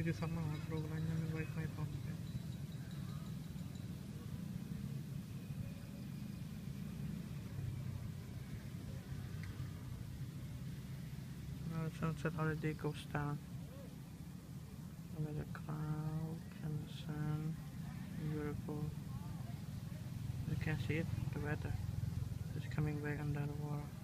Maybe the summer bro line and invite my. Now the sunset already goes down. Look the clouds and the sun. Beautiful. You can see it, the weather. It's coming back under the water.